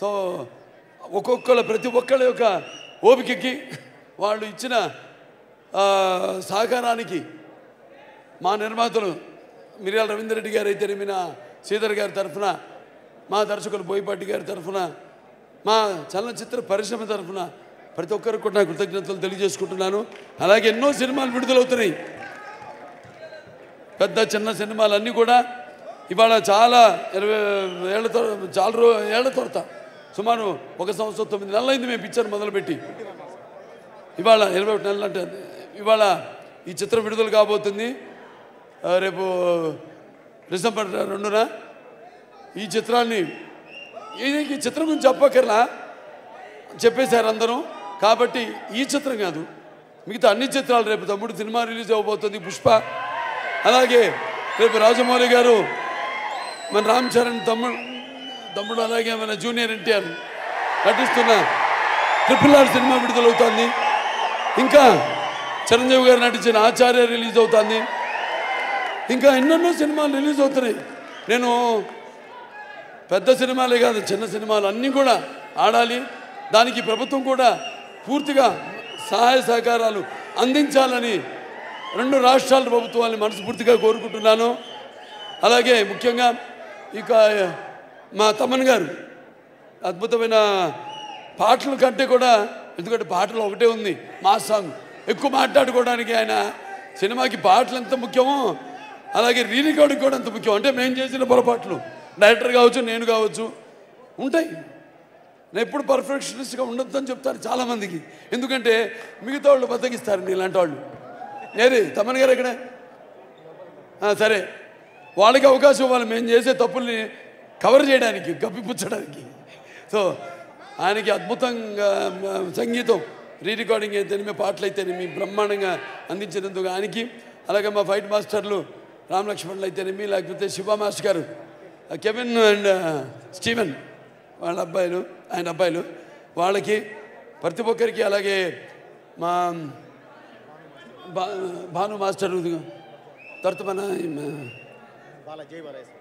So ఒక్కొక్కళ్ళ ప్రతి ఒక్కళ్ళ యొక్క ఓపికకి వాళ్ళు ఇచ్చిన సహకారానికి మా నిర్మాతలు మిర్యాల రవీందర్రెడ్డి గారు అయితే నా శ్రీధర్ గారి తరఫున మా దర్శకులు బోయపాటి గారి తరఫున మా చలనచిత్ర పరిశ్రమ తరఫున ప్రతి ఒక్కరికి కూడా నా కృతజ్ఞతలు తెలియజేసుకుంటున్నాను. అలాగే ఎన్నో సినిమాలు విడుదలవుతున్నాయి. పెద్ద చిన్న సినిమాలు అన్నీ కూడా ఇవాళ చాలా ఇరవై ఏళ్ళ చాలా ఏళ్ళ ఏళ్ళ తర్వాత సుమారు ఒక సంవత్సరం తొమ్మిది నెలలైంది మేము పిక్చర్ మొదలుపెట్టి. ఇవాళ ఇరవై ఒకటి నెలలు అంటే ఇవాళ ఈ చిత్రం విడుదల కాబోతుంది. రేపు డిసెంబర్ రెండున ఈ చిత్రాన్ని ఇది ఈ చిత్రం గురించి చెప్పక్కర్లా చెప్పేశారు అందరూ. కాబట్టి ఈ చిత్రం కాదు మిగతా అన్ని చిత్రాలు రేపు తమ్ముడు సినిమా రిలీజ్ అవ్వబోతుంది పుష్ప. అలాగే రేపు రాజమౌళి గారు మన రామ్ చరణ్ తమ్ముడు తమ్ముడు అలాగే మన జూనియర్ ఎన్టీఆర్ నటిస్తున్న ట్రిపుల్ ఆర్ సినిమా విడుదలవుతుంది. ఇంకా చిరంజీవి గారు నటించిన ఆచార్య రిలీజ్ అవుతుంది. ఇంకా ఎన్నెన్నో సినిమాలు రిలీజ్ అవుతున్నాయి. నేను పెద్ద సినిమాలే కాదు చిన్న సినిమాలు అన్నీ కూడా ఆడాలి. దానికి ప్రభుత్వం కూడా పూర్తిగా సహాయ సహకారాలు అందించాలని రెండు రాష్ట్రాల ప్రభుత్వాన్ని మనస్ఫూర్తిగా కోరుకుంటున్నాను. అలాగే ముఖ్యంగా ఇక మా తమ్మన్ గారు. అద్భుతమైన పాటల కంటే కూడా ఎందుకంటే పాటలు ఒకటే ఉంది మా సాంగ్. ఎక్కువ మాట్లాడుకోవడానికి ఆయన సినిమాకి పాటలు ఎంత ముఖ్యమో అలాగే రీ కూడా అంత ముఖ్యం. అంటే మేము చేసిన పొరపాట్లు. డైరెక్టర్ కావచ్చు నేను కావచ్చు ఉంటాయి. నేను ఎప్పుడు పర్ఫెక్షనిస్ట్గా ఉండొద్దని చెప్తారు చాలామందికి. ఎందుకంటే మిగతా వాళ్ళు బద్దకిస్తారు ఇలాంటి వాళ్ళు. ఏది తమన్ గారు ఎక్కడ? సరే. వాళ్ళకి అవకాశం ఇవ్వాలి. మేము చేసే తప్పుల్ని కవర్ చేయడానికి కప్పిపుచ్చడానికి సో ఆయనకి అద్భుతంగా సంగీతం రీ రికార్డింగ్ అయితేనేమి పాటలు అయితేనేమి బ్రహ్మాండంగా అందించినందుకు ఆయనకి అలాగే మా ఫైట్ మాస్టర్లు రామ్ లక్ష్మణులు అయితేనేమి లేకపోతే శివ మాస్టర్ గారు కెవిన్ అండ్ స్టీవెన్ వాళ్ళ అబ్బాయిలు ఆయన అబ్బాయిలు వాళ్ళకి ప్రతి ఒక్కరికి అలాగే మా భా భాను మాస్టర్ తర్వాత మన బాలా జై బాలయ్య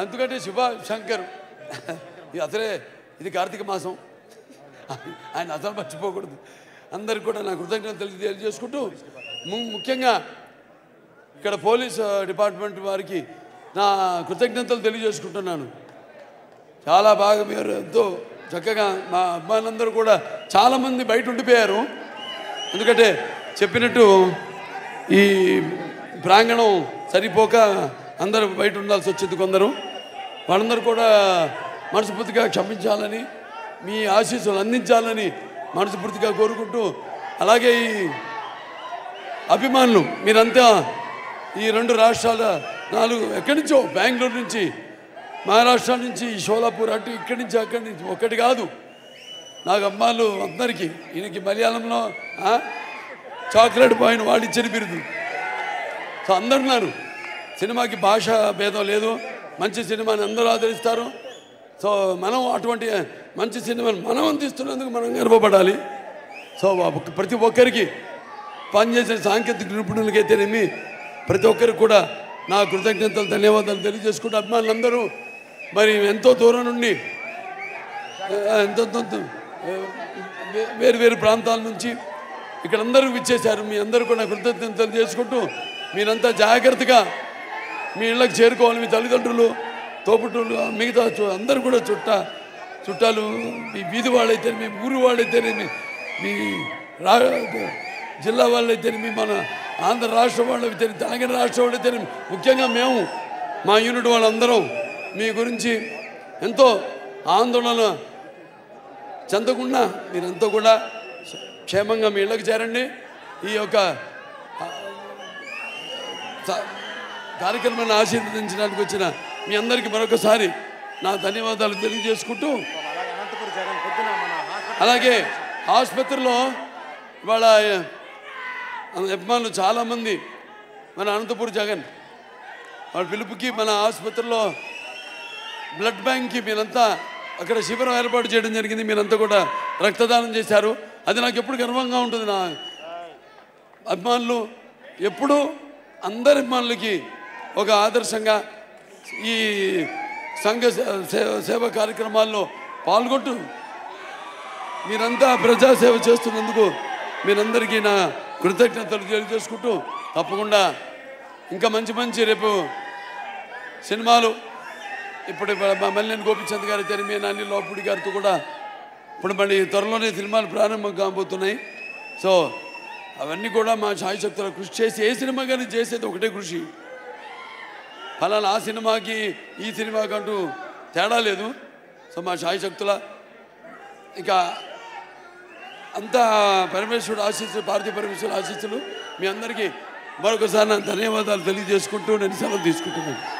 అందుకంటే శివ శంకర్. ఇది అసలే ఇది కార్తీక మాసం. ఆయన అసలు మర్చిపోకూడదు. అందరికి కూడా నా కృతజ్ఞతలు తెలియజేసుకుంటూ ముఖ్యంగా ఇక్కడ పోలీస్ డిపార్ట్మెంట్ వారికి నా కృతజ్ఞతలు తెలియజేసుకుంటున్నాను. చాలా బాగా మీరు ఎంతో చక్కగా మా అబ్బాయిలందరూ కూడా చాలామంది బయట ఉండిపోయారు. ఎందుకంటే చెప్పినట్టు ఈ ప్రాంగణం సరిపోక అందరూ బయట ఉండాల్సి వచ్చింది కొందరు. వాళ్ళందరూ కూడా మనస్ఫూర్తిగా క్షమించాలని మీ ఆశీస్సులు అందించాలని మనస్ఫూర్తిగా కోరుకుంటూ అలాగే ఈ అభిమానులు మీరంతా ఈ రెండు రాష్ట్రాల నాలుగు ఎక్కడి నుంచో? బెంగళూరు నుంచి మహారాష్ట్ర నుంచి షోలాపూర్ అటు ఇక్కడి నుంచి అక్కడి నుంచి ఒకటి కాదు. నాకు అమ్మాలు అందరికీ ఈయనకి మలయాళంలో చాక్లెట్ పాయింట్ వాళ్ళు ఇచ్చిన బిరుదు. సో అందరున్నారు సినిమాకి భాష భేదం లేదు. మంచి సినిమాని అందరూ ఆదరిస్తారు. సో మనం అటువంటి మంచి సినిమాని మనం అందిస్తున్నందుకు మనం గర్వపడాలి. సో ప్రతి ఒక్కరికి పనిచేసిన సాంకేతిక నిపుణులకైతేనేమి ప్రతి ఒక్కరికి కూడా నా కృతజ్ఞతలు ధన్యవాదాలు తెలియజేసుకుంటూ అభిమానులందరూ మరి ఎంతో దూరం నుండి ఎంతో వే- వేరు వేరు ప్రాంతాల నుంచి ఇక్కడ అందరూ విచ్చేశారు. మీ అందరూ కూడా కృతజ్ఞతలు చేసుకుంటూ మీరంతా జాగ్రత్తగా మీ ఇళ్ళకి చేరుకోవాలి మీ తల్లిదండ్రులు తోబుట్టులు మిగతా అందరూ కూడా చుట్ట చుట్టాలు మీ వీధి వాళ్ళైతే మీ ఊరి వాళ్ళైతే మీ మీ రా జిల్లా వాళ్ళైతే మీ మన ఆంధ్ర రాష్ట్ర వాళ్ళైతే తెలంగాణ రాష్ట్ర వాళ్ళైతే ముఖ్యంగా మేము మా యూనిట్ వాళ్ళందరం మీ గురించి ఎంతో ఆందోళన చెందకుండా మీరంతా కూడా క్షేమంగా మీ ఇళ్ళకి చేరండి. ఈ యొక్క కార్యక్రమాన్ని ఆశీర్వదించడానికి వచ్చిన మీ అందరికీ మరొకసారి నా ధన్యవాదాలు తెలియజేసుకుంటూ అలాగే ఆసుపత్రిలో ఇవాళ అభిమానులు చాలామంది మన అనంతపూర్ జగన్ వాళ్ళ పిలుపుకి మన ఆసుపత్రిలో బ్లడ్ బ్యాంక్కి మీరంతా అక్కడ శిబిరం ఏర్పాటు చేయడం జరిగింది. మీరంతా కూడా రక్తదానం చేశారు. అది నాకు ఎప్పుడు గర్వంగా ఉంటుంది నా అభిమానులు. ఎప్పుడూ అందరి అభిమానులకి ఒక ఆదర్శంగా ఈ సంఘ సే- సేవ సేవ కార్యక్రమాల్లో పాల్గొంటూ మీరంతా ప్రజాసేవ చేస్తున్నందుకు మీరందరికీ నా కృతజ్ఞతలు తెలియజేసుకుంటూ తప్పకుండా ఇంకా మంచి మంచి రేపు సినిమాలు ఇప్పుడు మల్లెని గోపిచంద్ గారి తెరిమి నాని లోపుడి గారితో కూడా ఇప్పుడు మళ్ళీ త్వరలోనే సినిమాలు ప్రారంభం కాబోతున్నాయి. సో అవన్నీ కూడా మా శక్తుల కృషి చేసి ఏ సినిమా కానీ చేసేది ఒకటే కృషి. అలా ఆ సినిమాకి ఈ సినిమాకి అంటూ తేడా లేదు. సో మా శక్తుల. ఇక అంతా పరమేశ్వరుడు ఆశీస్సులు భారతీయ పరమేశ్వరుడు ఆశీస్సులు మీ అందరికీ మరొకసారి నా ధన్యవాదాలు తెలియజేసుకుంటూ నేను సెలవు తీసుకుంటున్నాను.